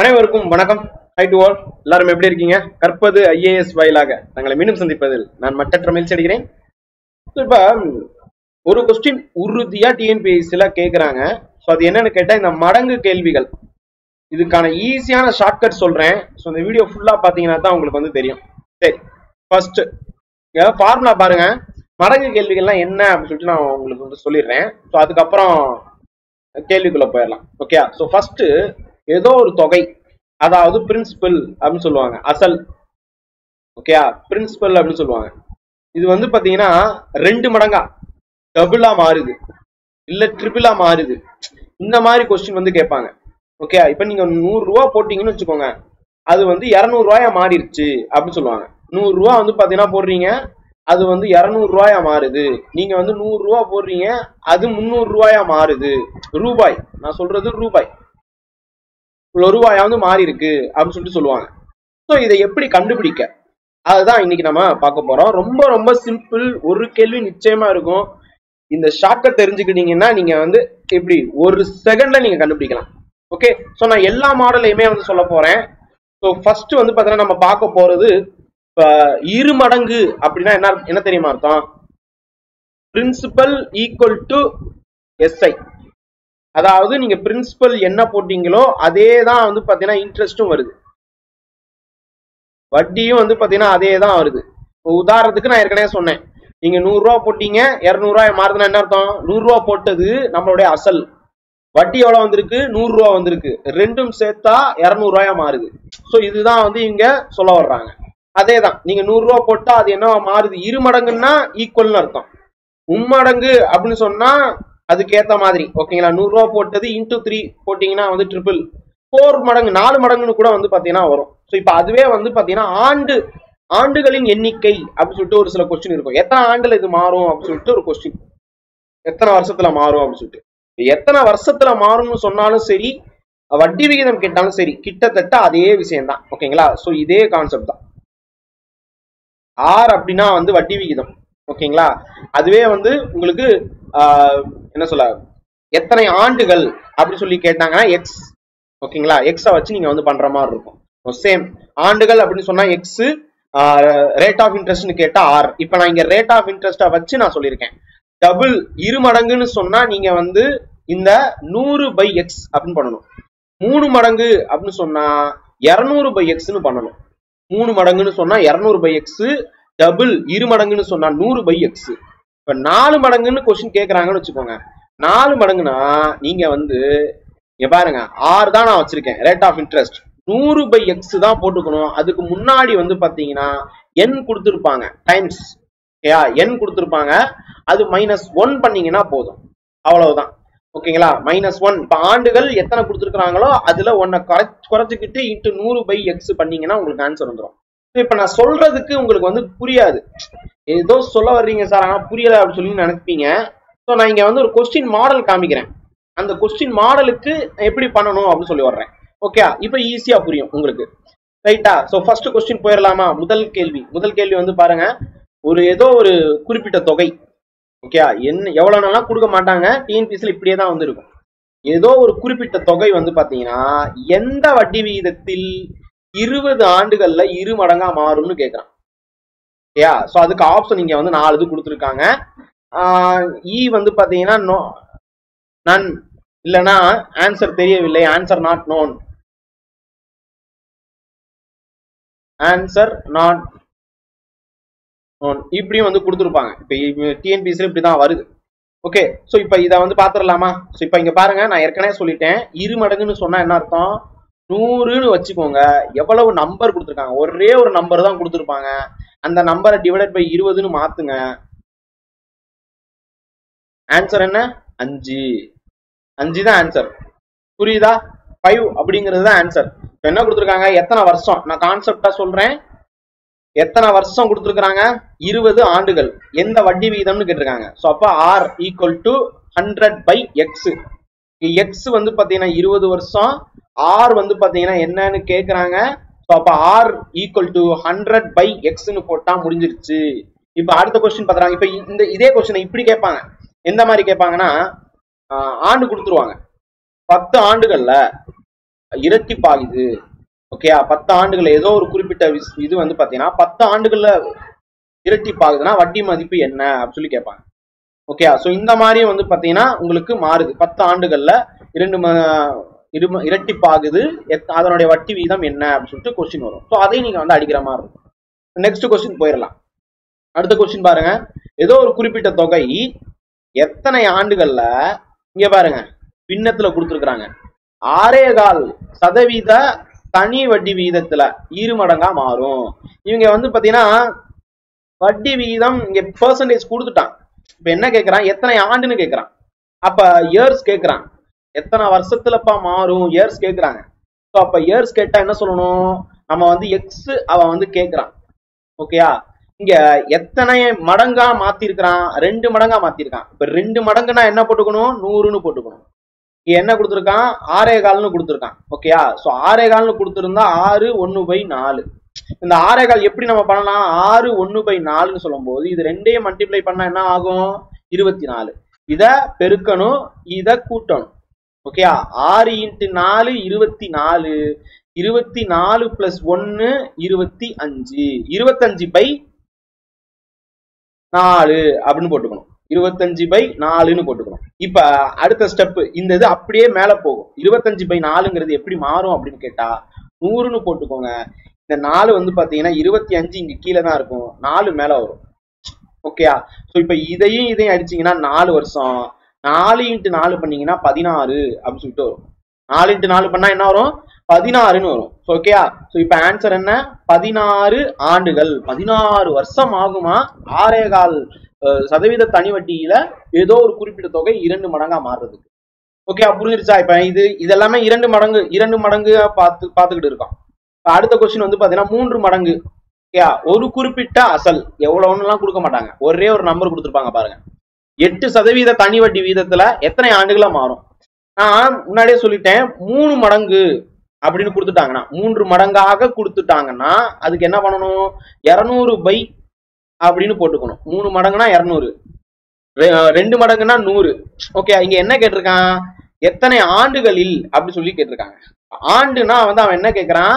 அனைவருக்கும் வணக்கம். High to all எல்லாரும் எப்படி இருக்கீங்க? கற்பது ஐஏஎஸ் வாயிலாக தங்களை மீண்டும் சந்திப்பதில் நான் மட்டற்ற மகிழ்ச்சி அடிக்கிறேன் இப்போ இப்ப ஒரு கொஸ்டின் உறுதியா டிஎன்பிஎஸ்சில கேக்குறாங்க. ஸோ அது என்னன்னு கேட்டா இந்த மடங்கு கேள்விகள். இதுக்கான ஈஸியான ஷார்ட்கட் சொல்றேன். ஸோ இந்த வீடியோ ஃபுல்லா பாத்தீங்கன்னா தான் உங்களுக்கு வந்து தெரியும். சரி ஃபர்ஸ்ட் ஃபார்முலா பாருங்க. மடங்கு கேள்விகள்லாம் என்ன அப்படின்னு சொல்லிட்டு நான் உங்களுக்கு வந்து சொல்லிடுறேன். ஸோ அதுக்கப்புறம் கேள்விக்குள்ள போயிடலாம். ஓகே ஸோ ஃபர்ஸ்ட் ஏதோ ஒரு தொகை. அதாவது பிரின்சிபல் அப்படின்னு சொல்லுவாங்க. அசல். ஓகேயா பிரின்சிபல் அப்படின்னு சொல்லுவாங்க. இது வந்து பாத்தீங்கன்னா ரெண்டு மடங்கா. டபுளா மாறுது. இல்ல ட்ரிபிளா மாறுது. இந்த மாதிரி கொஸ்டின் வந்து கேட்பாங்க. ஓகே இப்போ நீங்க நூறு ரூபா போட்டீங்கன்னு வச்சுக்கோங்க. அது வந்து இரநூறு ரூபாயா மாறிடுச்சு அப்படின்னு சொல்லுவாங்க. நூறு ரூபா வந்து பாத்தீங்கன்னா போடுறீங்க. அது வந்து இரநூறு ரூபாயா மாறுது. நீங்க வந்து நூறு ரூபா போடுறீங்க. அது முந்நூறு ரூபாயா மாறுது. ரூபாய். நான் சொல்றது ரூபாய். இவ்வளவு ரூபாயாவது மாறி இருக்கு அப்படின்னு சொல்லிட்டு சொல்லுவாங்க. ஸோ இதை எப்படி கண்டுபிடிக்க? அதுதான் இன்னைக்கு நம்ம பார்க்க போறோம். ரொம்ப ரொம்ப சிம்பிள் ஒரு கேள்வி நிச்சயமா இருக்கும். இந்த ஷாக்கை தெரிஞ்சுக்கிட்டீங்கன்னா நீங்க வந்து எப்படி ஒரு செகண்ட்ல நீங்க கண்டுபிடிக்கலாம். ஓகே ஸோ நான் எல்லா மாடலையுமே வந்து சொல்ல போறேன். ஸோ ஃபர்ஸ்ட் வந்து பார்த்தீங்கன்னா நம்ம பார்க்க போறது இரு மடங்கு அப்படின்னா என்ன என்ன தெரியுமா அர்த்தம்? பிரின்சிபல் ஈக்குவல் டு எஸ்ஐ அதாவது நீங்க பிரின்சிபல் என்ன போட்டீங்களோ அதே தான் வந்து பாத்தீங்கன்னா இன்ட்ரெஸ்டும் வருது. வட்டியும் வந்து பாத்தீங்கன்னா அதே தான் வருது உதாரணத்துக்கு நான் ஏற்கனவே சொன்னேன். நீங்க நூறு ரூபா போட்டீங்க இருநூறுவா மாறுதுன்னா என்ன அர்த்தம்? நூறு ரூபா போட்டது நம்மளுடைய அசல். வட்டி எவ்வளவு வந்திருக்கு? நூறு ரூபா வந்திருக்கு. ரெண்டும் சேர்த்தா இரநூறுவாயா மாறுது. ஸோ இதுதான் வந்து இங்க சொல்ல வர்றாங்க. அதே தான் நீங்க நூறு ரூபா போட்டா அது என்ன மாறுது? இரு மடங்குன்னா ஈக்குவல்னு அர்த்தம். மும்மடங்கு அப்படின்னு சொன்னா அதுக்கேற்ற மாதிரி ஓகேங்களா நூறுரூவா போட்டது இன்டூ த்ரீ போட்டிங்கன்னா வந்து ட்ரிபிள் ஃபோர் மடங்கு நாலு மடங்குன்னு கூட வந்து பார்த்தீங்கன்னா வரும். ஸோ இப்போ அதுவே வந்து பார்த்தீங்கன்னா ஆண்டு ஆண்டுகளின் எண்ணிக்கை அப்படின்னு சொல்லிட்டு ஒரு சில கொஸ்டின் இருக்கும். எத்தனை ஆண்டில் இது மாறும் அப்படின்னு சொல்லிட்டு ஒரு கொஸ்டின் எத்தனை வருஷத்துல மாறும் அப்படின்னு சொல்லிட்டு. எத்தனை வருஷத்துல மாறும்னு சொன்னாலும் சரி வட்டி விகிதம் கேட்டாலும் சரி கிட்டத்தட்ட அதே விஷயம் தான் ஓகேங்களா ஸோ இதே கான்செப்ட் தான். ஆர் அப்படின்னா வந்து வட்டி விகிதம். ஓகேங்களா அதுவே வந்து உங்களுக்கு என்ன சொல்ல? எத்தனை ஆண்டுகள் அப்படி சொல்லி கேட்டாங்கன்னா எக்ஸ் ஓகேங்களா? எக்ஸை வச்சு நீங்க வந்து பண்ற மாதிரி இருக்கும். சேம் ஆண்டுகள் அப்படின்னு சொன்னா எக்ஸ் ரேட் ஆஃப் இன்ட்ரெஸ்ட்னு கேட்டா ஆர் இப்போ நான் இங்க ரேட் ஆஃப் இன்ட்ரெஸ்ட்டை வச்சு நான் சொல்லியிருக்கேன். டபுள் இரு மடங்குன்னு சொன்னா நீங்க வந்து இந்த நூறு பை எக்ஸ் அப்படின்னு பண்ணணும். மூணு மடங்கு அப்படின்னு சொன்னா இரநூறு பை எக்ஸ்னு பண்ணணும். மூணு மடங்குன்னு சொன்னா இரநூறு பை எக்ஸ் டபுள் இரு மடங்குன்னு சொன்னா நூறு பை எக்ஸ் இப்ப நாலு மடங்குன்னு கொஸ்டின் கேட்கறாங்கன்னு வச்சுக்கோங்க. நாலு மடங்குனா நீங்க வந்து இங்க பாருங்க ஆறு தான் நான் வச்சிருக்கேன் ரேட் ஆஃப் இன்ட்ரெஸ்ட் நூறு பை எக்ஸ் தான் போட்டுக்கணும். அதுக்கு முன்னாடி வந்து பாத்தீங்கன்னா என் கொடுத்துருப்பாங்க டைம்ஸ் ஓகேயா? என் கொடுத்துருப்பாங்க. அது மைனஸ் ஒன் பண்ணீங்கன்னா போதும். அவ்வளவுதான். ஓகேங்களா? மைனஸ் ஒன் இப்போ ஆண்டுகள் எத்தனை கொடுத்துருக்காங்களோ அதுல ஒன்னை குறை குறைச்சிக்கிட்டு இன்ட்டு நூறு பை எக்ஸ் பண்ணீங்கன்னா உங்களுக்கு ஆன்சர் வந்துடும் இப்போ நான் சொல்றதுக்கு உங்களுக்கு வந்து புரியாது. ஏதோ சொல்ல வர்றீங்க சார் ஆனால் புரியலை அப்படின்னு சொல்லி நினைப்பீங்க. ஸோ நான் இங்கே வந்து ஒரு கொஸ்டின் மாடல் காமிக்கிறேன். அந்த கொஸ்டின் மாடலுக்கு எப்படி பண்ணணும் அப்படின்னு சொல்லி வர்றேன். ஓகே இப்போ ஈஸியாக புரியும் உங்களுக்கு. ரைட்டா ஸோ ஃபர்ஸ்ட் கொஸ்டின் போயிடலாமா முதல் கேள்வி. முதல் கேள்வி வந்து பாருங்க. ஒரு ஏதோ ஒரு குறிப்பிட்ட தொகை. ஓகே என்ன எவ்வளோ நாளாக கொடுக்க மாட்டாங்க. டிஎன்பிசியில் இப்படியே தான் வந்து இருக்கும் ஏதோ ஒரு குறிப்பிட்ட தொகை வந்து பார்த்தீங்கன்னா எந்த வட்டி விகிதத்தில் இருபது ஆண்டுகளில் இரு மடங்கா மாறும்னு கேட்குறான் ஓகேயா ஸோ அதுக்கு ஆப்ஷன் இங்கே வந்து நாலு இது கொடுத்துருக்காங்க. இ e வந்து பார்த்தீங்கன்னா நோ நன் இல்லைன்னா ஆன்சர் தெரியவில்லை. Answer not known answer not known இப்படியும் வந்து கொடுத்துருப்பாங்க. இப்போ டிஎன்பிசியில் இப்படி தான் வருது. ஓகே ஸோ இப்போ இதை வந்து பார்த்துடலாமா ஸோ இப்போ இங்கே பாருங்க நான் ஏற்கனவே சொல்லிட்டேன். இரு மடங்குன்னு சொன்னால் என்ன அர்த்தம்? நூறுன்னு வச்சுக்கோங்க. எவ்வளவு நம்பர் கொடுத்துருக்காங்க? ஒரே ஒரு நம்பர் தான் கொடுத்துருப்பாங்க. அந்த நம்பரை டிவைடட் பை இருபதுன்னு மாத்துங்க. ஆன்சர் என்ன? அஞ்சு. அஞ்சு தான் ஆன்சர் புரியுதா? ஃபைவ் அப்படிங்கிறது தான் ஆன்சர் இப்போ என்ன கொடுத்துருக்காங்க? எத்தனை வருஷம்? நான் கான்செப்டா சொல்றேன். எத்தனை வருஷம் கொடுத்துருக்காங்க இருபது ஆண்டுகள். எந்த வட்டி விகிதம்னு கேட்டிருக்காங்க. ஸோ அப்போ R equal to hundred by x x வந்து பார்த்தீங்கன்னா இருபது வருஷம். ஆர் வந்து பார்த்தீங்கன்னா என்னன்னு கேட்குறாங்க? ஸோ அப்போ R equal to hundred by எக்ஸ்னு போட்டா முடிஞ்சிருச்சு. இப்போ அடுத்த கொஸ்டின் பார்த்துறாங்க இப்போ இந்த இதே கொஸ்டினை இப்படி கேட்பாங்க. எந்த மாதிரி கேட்பாங்கன்னா ஆண்டு கொடுத்துருவாங்க. பத்து ஆண்டுகள்ல இரட்டிப்பாகுது ஓகேயா பத்து ஆண்டுகள் ஏதோ ஒரு குறிப்பிட்ட இது வந்து பாத்தீங்கன்னா பத்து ஆண்டுகள்ல இரட்டிப்பாகுதுன்னா வட்டி மதிப்பு என்ன அப்படின்னு சொல்லி கேட்பாங்க. ஓகேயா ஸோ இந்த மாதிரி வந்து பாத்தீங்கன்னா உங்களுக்கு மாறுது. பத்து ஆண்டுகள்ல இரண்டு இரு- இரட்டிப்பாகுது. எத்- அதனுடைய வட்டி வீதம் என்ன அப்படின்னு சொல்லிட்டு கொஸ்டின் வரும். ஸோ அதையும் நீங்கள் வந்து அடிக்கிற மாதிரி இருக்கும். நெக்ஸ்ட் கொஸ்டின் போயிடலாம். அடுத்த கொஸ்டின் பாருங்க. ஏதோ ஒரு குறிப்பிட்ட தொகை எத்தனை ஆண்டுகள்ல இங்க பாருங்க பின்னத்துல கொடுத்துருக்குறாங்க. ஆறே கால் சதவீத தனி வட்டி விகிதத்துல இரு மடங்கா மாறும். இவங்க வந்து பாத்தீங்கன்னா வட்டி விகிதம் இங்க பெர்சன்டேஜ் கொடுத்துட்டான். இப்ப என்ன கேட்கறான் எத்தனை ஆண்டுன்னு கேட்குறான் அப்ப இயர்ஸ் கேட்குறான் எத்தனை வருஷத்துலப்பா மாறும்? இயர்ஸ் கேட்குறாங்க ஸோ அப்போ இயர்ஸ் கேட்டால் என்ன சொல்லணும்? நம்ம வந்து எக்ஸ் அவன் வந்து கேட்குறான் ஓகேயா இங்க எத்தனை மடங்கா மாத்திருக்கிறான்? ரெண்டு மடங்கா மாத்திருக்கான். இப்ப ரெண்டு மடங்குனா என்ன போட்டுக்கணும்? நூறுன்னு போட்டுக்கணும். இங்க என்ன கொடுத்துருக்கான்? ஆறே கால்னு கொடுத்துருக்கான். ஓகேயா ஸோ ஆறே கால்னு கொடுத்துருந்தா ஆறு ஒன்று பை நாலு. இந்த ஆறே கால் எப்படி நம்ம பண்ணலாம்? ஆறு ஒன்று பை நாலுன்னு சொல்லும்போது இது ரெண்டையும் மல்டிப்ளை பண்ணா என்ன ஆகும்? இருபத்தி நாலு. இதை பெருக்கணும் இதை கூட்டணும். ஓகேயா ஆறு இன்ட்டு நாலு இருபத்தி நாலு. இருபத்தி நாலு பிளஸ் ஒன்னு இருபத்தி அஞ்சு. இருபத்தஞ்சு பை நாலு அப்படின்னு போட்டுக்கணும். இருபத்தஞ்சு பை நாலுன்னு போட்டுக்கணும். இப்ப அடுத்த ஸ்டெப் இந்த இது அப்படியே மேல போகும். இருபத்தஞ்சு பை நாலுங்கிறது எப்படி மாறும் அப்படின்னு கேட்டா நூறுன்னு போட்டுக்கோங்க. இந்த நாலு வந்து பாத்தீங்கன்னா இருபத்தி அஞ்சு இங்க கீழே தான் இருக்கும். நாலு மேல வரும். ஓகேயா ஸோ இப்ப இதையும் இதையும் அடிச்சீங்கன்னா நாலு வருஷம். நாலு இன்ட்டு நாலு பண்ணீங்கன்னா பதினாறு அப்படின்னு சொல்லிட்டு வரும். நாலு இன்ட்டு நாலு பண்ணா என்ன வரும்? பதினாறுன்னு வரும். ஓகேயா ஸோ இப்போ ஆன்சர் என்ன? பதினாறு ஆண்டுகள். பதினாறு வருஷம் ஆகுமா? ஆறே கால் சதவீத தனி வட்டியில ஏதோ ஒரு குறிப்பிட்ட தொகை இரண்டு மடங்கா மாறுறதுக்கு. ஓகே புரிஞ்சிருச்சா? இப்ப இது இதெல்லாமே இரண்டு மடங்கு இரண்டு மடங்கு பார்த்து பார்த்துக்கிட்டு இருக்கோம் அடுத்த கொஸ்டின் வந்து பாத்தீங்கன்னா மூன்று மடங்கு. ஓகேயா ஒரு குறிப்பிட்ட அசல். எவ்வளவுன்னுலாம் கொடுக்க மாட்டாங்க. ஒரே ஒரு நம்பர் கொடுத்துருப்பாங்க பாருங்க. எட்டு சதவீத தனி வட்டி வீதத்துல எத்தனை ஆண்டுகளா மாறும்? நான் முன்னாடியே சொல்லிட்டேன் மூணு மடங்கு அப்படின்னு கொடுத்துட்டாங்கன்னா மூன்று மடங்காக கொடுத்துட்டாங்கன்னா அதுக்கு என்ன பண்ணணும்? இருநூறு பை அப்படின்னு போட்டுக்கணும். மூணு மடங்குனா இருநூறு. ரெண்டு மடங்குனா நூறு. ஓகே இங்க என்ன கேட்டிருக்கான்? எத்தனை ஆண்டுகளில் அப்படி சொல்லி கேட்டிருக்காங்க. ஆண்டுனா வந்து அவன் என்ன கேட்கறான்?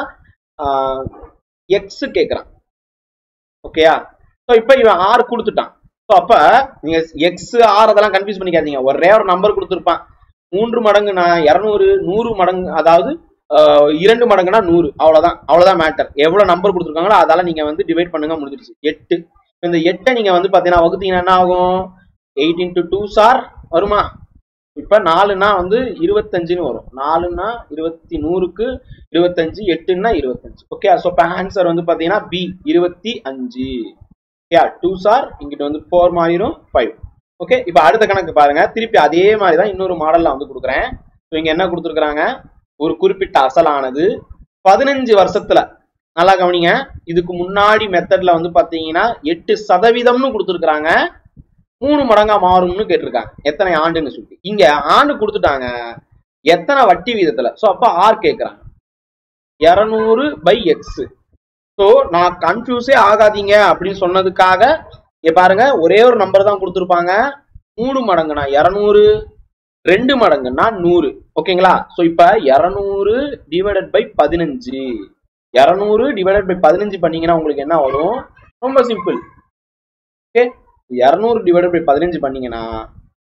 எக்ஸ் கேட்கறான். ஓகேயா? ஸோ இப்போ இவன் ஆறு கொடுத்துட்டான். ஸோ அப்போ நீங்கள் எக்ஸ் ஆர் அதெல்லாம் கன்ஃபியூஸ் பண்ணிக்காதீங்க. ஒரே ஒரு நம்பர் கொடுத்துருப்பான். மூன்று மடங்கு நான் இரநூறு நூறு மடங்கு அதாவது இரண்டு மடங்குனா நூறு. அவ்வளோதான் அவ்வளோதான் மேட்டர் எவ்வளோ நம்பர் கொடுத்துருக்காங்களோ அதால் நீங்கள் வந்து டிவைட் பண்ணுங்க முடிஞ்சிருச்சு எட்டு. இந்த எட்டை நீங்கள் வந்து பார்த்தீங்கன்னா வகுத்தீங்கன்னா என்ன ஆகும்? எயிட் டு டூ சார் வருமா? இப்போ நாலுனா வந்து இருபத்தஞ்சுன்னு வரும். நாலுனா இருபத்தி நூறுக்கு இருபத்தஞ்சு எட்டுன்னா இருபத்தஞ்சு. ஓகே ஸோ இப்போ ஆன்சர் வந்து பார்த்தீங்கன்னா பி இருபத்தி அஞ்சு. யா டூ சார் இங்கிட்ட வந்து ஃபோர் மாறிடும் ஃபைவ் ஓகே இப்போ அடுத்த கணக்கு பாருங்க. திருப்பி அதே மாதிரி தான் இன்னொரு மாடல்ல வந்து கொடுக்குறேன். ஸோ இங்க என்ன கொடுத்துருக்குறாங்க? ஒரு குறிப்பிட்ட அசலானது. பதினஞ்சு வருஷத்துல நல்லா கவனிங்க. இதுக்கு முன்னாடி மெத்தட்ல வந்து பாத்தீங்கன்னா எட்டு சதவீதம்னு கொடுத்துருக்குறாங்க. மூணு மடங்கா மாறும்னு கேட்டிருக்காங்க. எத்தனை ஆண்டுன்னு சொல்லி இங்க ஆண்டு கொடுத்துட்டாங்க. எத்தனை வட்டி வீதத்துல? சோ அப்ப ஆர் கேட்குறாங்க இருநூறு பை எக்ஸ் ஸோ நான் கன்ஃபியூஸே ஆகாதீங்க அப்படின்னு சொன்னதுக்காக இங்க பாருங்க ஒரே ஒரு நம்பர் தான் கொடுத்துருப்பாங்க. மூணு மடங்குனா இரநூறு ரெண்டு மடங்குன்னா நூறு. ஓகேங்களா? ஸோ இப்ப இரநூறு டிவைடட் பை பதினஞ்சு. இரநூறு டிவைடட் பை பதினஞ்சு பண்ணீங்கன்னா உங்களுக்கு என்ன வரும்? ரொம்ப சிம்பிள் ஓகே இரநூறு டிவைடட் பை பதினஞ்சு பண்ணீங்கன்னா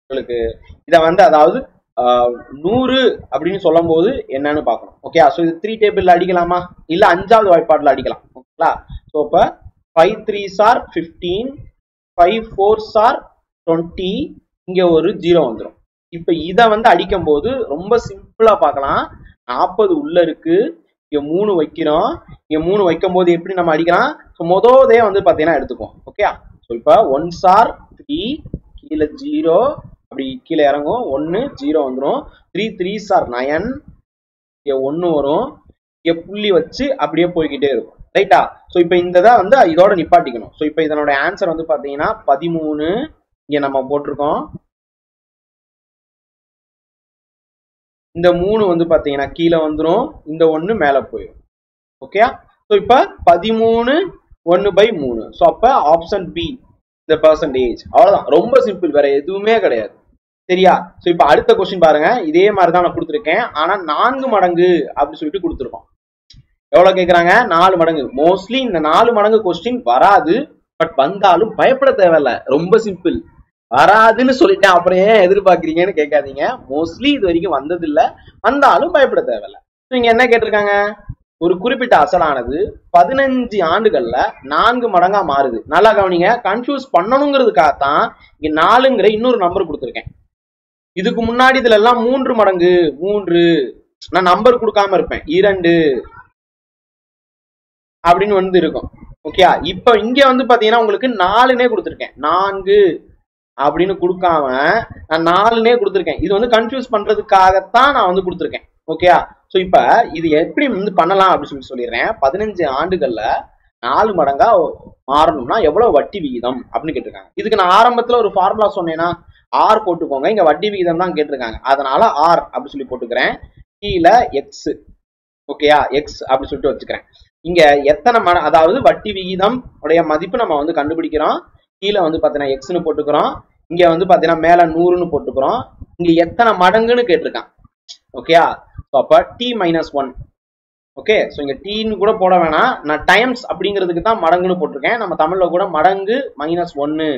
உங்களுக்கு இதை வந்து அதாவது நூறு அப்படின்னு சொல்லும் போது என்னன்னு பார்க்கணும். ஓகே ஸோ இது த்ரீ டேபிள்ல அடிக்கலாமா? இல்ல அஞ்சாவது வாய்ப்பாடுல அடிக்கலாம். ஓகேங்களா? ஸோ இப்போ five three sir fifteen five four sir twenty இங்க ஒரு ஜீரோ வந்துடும் இப்போ இதை வந்து அடிக்கும் போது ரொம்ப சிம்பிளா பார்க்கலாம். நாற்பது உள்ள இருக்கு. இங்க மூணு வைக்கிறோம். இங்க மூணு வைக்கும் போது எப்படி நம்ம அடிக்கலாம்? ஸோ மொதோதே வந்து பார்த்தீங்கன்னா எடுத்துக்குவோம். ஓகே ஸோ இப்போ ஒன் சார் த்ரீ கீழே ஜீரோ அப்படி கீழே இறங்கும். ஒன்று ஜீரோ வந்துடும் த்ரீ த்ரீ சார் நயன் இங்கே ஒன்று வரும். இங்கே புள்ளி வச்சு அப்படியே போய்கிட்டே இருக்கும். ரைட்டா ஸோ இப்போ இந்த தான் வந்து இதோட நிப்பாட்டிக்கணும். ஸோ இப்போ இதனோட ஆன்சர் வந்து பார்த்தீங்கன்னா பதிமூணு இங்கே நம்ம போட்டிருக்கோம். இந்த மூணு வந்து பார்த்தீங்கன்னா கீழே வந்துடும் இந்த ஒன்று மேலே போயிடும் ஓகே ஸோ இப்போ பதிமூணு ஒன்று பை மூணு. ஸோ அப்போ ஆப்ஷன் பி இந்த பர்சன்டேஜ் அவ்வளோதான் ரொம்ப சிம்பிள் வேற எதுவுமே கிடையாது. சரியா? சோ இப்ப அடுத்த கொஸ்டின் பாருங்க. இதே மாதிரி தான் நான் கொடுத்துருக்கேன். ஆனா நான்கு மடங்கு அப்படின்னு சொல்லிட்டு கொடுத்துருக்கோம். எவ்வளவு கேட்கறாங்க நாலு மடங்கு. மோஸ்ட்லி இந்த நாலு மடங்கு கொஸ்டின் வராது. பட் வந்தாலும் பயப்பட தேவையில்ல. ரொம்ப சிம்பிள் வராதுன்னு சொல்லிட்டேன். அப்புறம் ஏன் எதிர்பார்க்குறீங்கன்னு கேட்காதீங்க. மோஸ்ட்லி இது வரைக்கும் வந்தது இல்ல வந்தாலும் பயப்பட தேவையில்ல. நீங்க என்ன கேட்டிருக்காங்க? ஒரு குறிப்பிட்ட அசலானது பதினஞ்சு ஆண்டுகள்ல நான்கு மடங்கா மாறுது. நல்லா கவனிங்க. கன்ஃபியூஸ் பண்ணணுங்கிறதுக்காகத்தான் இங்க நாலுங்கிற இன்னொரு நம்பர் கொடுத்துருக்கேன். இதுக்கு முன்னாடி இதுல எல்லாம் மூன்று மடங்கு மூன்று. நான் நம்பர் கொடுக்காம இருப்பேன். இரண்டு. அப்படின்னு வந்து இருக்கும். ஓகேயா இப்ப இங்க வந்து பாத்தீங்கன்னா உங்களுக்கு நாலுனே கொடுத்துருக்கேன். நான்கு அப்படின்னு கொடுக்காம நான் நாலுனே கொடுத்துருக்கேன். இது வந்து கன்ஃபியூஸ் பண்றதுக்காகத்தான் நான் வந்து கொடுத்துருக்கேன். ஓகேயா சோ இப்ப இது எப்படி வந்து பண்ணலாம் அப்படின்னு சொல்லி சொல்லிடுறேன். பதினஞ்சு ஆண்டுகள்ல நாலு மடங்கா மாறணும்னா எவ்வளவு வட்டி விகிதம் அப்படின்னு கேட்டிருக்காங்க. இதுக்கு நான் ஆரம்பத்துல ஒரு ஃபார்முலா சொன்னேன்னா ஆர் போட்டுக்கோங்க. இங்க வட்டி விகிதம் தான் கேட்டிருக்காங்க. அதனால ஆர் அப்படின்னு சொல்லி போட்டுக்கிறேன். கீழே எக்ஸ் ஓகேயா எக்ஸ் அப்படின்னு சொல்லிட்டு வச்சுக்கிறேன். இங்க எத்தனை மட அதாவது வட்டி விகிதம் உடைய மதிப்பு நம்ம வந்து கண்டுபிடிக்கிறோம். கீழே வந்து பாத்தீங்கன்னா எக்ஸ்னு போட்டுக்கிறோம். இங்க வந்து பாத்தீங்கன்னா மேல நூறுன்னு போட்டுக்கிறோம். இங்க எத்தனை மடங்குன்னு கேட்டிருக்கான். ஓகேயா அப்ப T minus one okay so இங்க டீன்னு கூட போட வேணாம். நான் டைம்ஸ் அப்படிங்கிறதுக்கு தான் மடங்குன்னு போட்டிருக்கேன். நம்ம தமிழ்ல கூட மடங்கு மைனஸ் ஒன்னு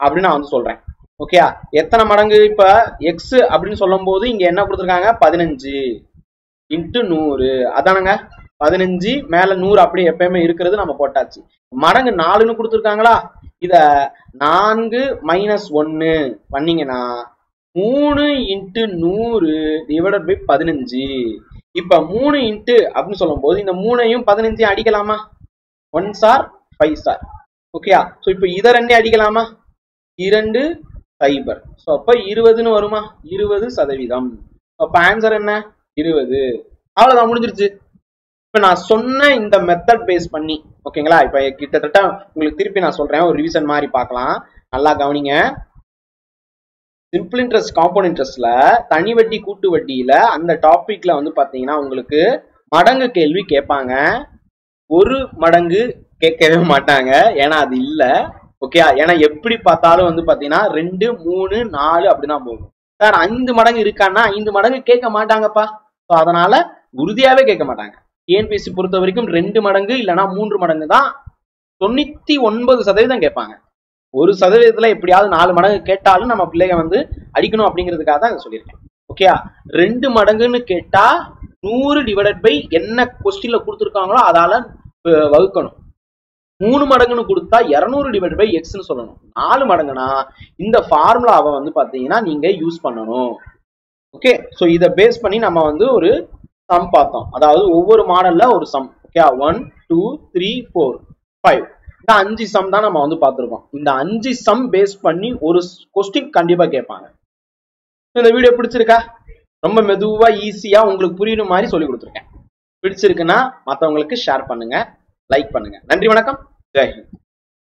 அப்படின்னு நான் வந்து சொல்றேன். ஓகேயா எத்தனை மடங்கு இப்ப எக்ஸ் அப்படின்னு சொல்லும் போது இங்க என்ன கொடுத்துருக்காங்க? பதினஞ்சு. இன்ட்டு நூறு. அதானங்க? பதினஞ்சு மேல நூறு அப்படியே எப்பயுமே இருக்கிறது நம்ம போட்டாச்சு. மடங்கு நாலுன்னு கொடுத்துருக்காங்களா? இத நான்கு மைனஸ் ஒன்னு பண்ணீங்கன்னா மூணு இன்ட்டு நூறு டிவைடட் பை பதினஞ்சு. இப்ப மூணு இன்ட்டு அப்படின்னு சொல்லும் போது இந்த மூணையும் பதினஞ்சையும் அடிக்கலாமா? ஒன் சார் ஃபைவ் சார் ஓகேயா ஸோ இப்போ இதை ரெண்டே அடிக்கலாமா? இரண்டு சைபர் ஸோ அப்ப இருபதுன்னு வருமா? இருபது சதவீதம். அப்ப ஆன்சர் என்ன? இருபது. அவ்வளவுதான் முடிஞ்சிருச்சு. இப்ப நான் சொன்ன இந்த மெத்தட் பேஸ் பண்ணி ஓகேங்களா இப்ப கிட்டத்தட்ட உங்களுக்கு திருப்பி நான் சொல்றேன். ஒரு ரிவிஷன் மாதிரி பார்க்கலாம். நல்லா கவனிங்க. சிம்பிள் இன்ட்ரெஸ்ட் காம்பவுண்ட் இன்ட்ரெஸ்ட்ல தனி வட்டி கூட்டு வட்டியில அந்த டாபிக்ல வந்து பாத்தீங்கன்னா உங்களுக்கு மடங்கு கேள்வி கேட்பாங்க. ஒரு மடங்கு கேட்கவே மாட்டாங்க. ஏன்னா அது இல்ல. ஓகே ஏன்னா எப்படி பார்த்தாலும் வந்து பாத்தீங்கன்னா ரெண்டு மூணு நாலு அப்படிதான் போகும். சார் ஐந்து மடங்கு இருக்கான்னா ஐந்து மடங்கு கேட்க மாட்டாங்கப்பா. ஸோ அதனால உறுதியாவே கேட்க மாட்டாங்க. டிஎன்பிஎஸ்சி பொறுத்த வரைக்கும் ரெண்டு மடங்கு இல்லைன்னா மூன்று மடங்கு தான் தொண்ணூத்தி ஒன்பது சதவீதம் கேட்பாங்க. ஒரு சதவீதத்துல எப்படியாவது நாலு மடங்கு கேட்டாலும் நம்ம பிள்ளைங்க வந்து அடிக்கணும் அப்படிங்கிறதுக்காக தான் இதை சொல்லியிருக்கேன். ஓகேயா ரெண்டு மடங்குன்னு கேட்டா நூறு டிவைடட் பை என்ன கொஸ்டின்ல கொடுத்துருக்காங்களோ அதால வகுக்கணும். மூணு மடங்குன்னு கொடுத்தா இரநூறு டிவைட் பை எக்ஸ்னு சொல்லணும். நாலு மடங்குனா இந்த ஃபார்முலாவை வந்து பார்த்தீங்கன்னா நீங்க யூஸ் பண்ணணும். ஓகே ஸோ இதை பேஸ் பண்ணி நம்ம வந்து ஒரு சம் பார்த்தோம். அதாவது ஒவ்வொரு மாடல்ல ஒரு sum okay one two three four five இந்த அஞ்சு சம் தான் நம்ம வந்து பார்த்துருக்கோம். இந்த அஞ்சு சம் பேஸ் பண்ணி ஒரு கொஸ்டின் கண்டிப்பாக கேட்பாங்க. இந்த வீடியோ பிடிச்சிருக்கா? ரொம்ப மெதுவா ஈஸியா உங்களுக்கு புரியுற மாதிரி சொல்லி கொடுத்துருக்கேன். பிடிச்சிருக்குன்னா மற்றவங்களுக்கு ஷேர் பண்ணுங்க லைக் பண்ணுங்க. நன்றி வணக்கம். Thank you.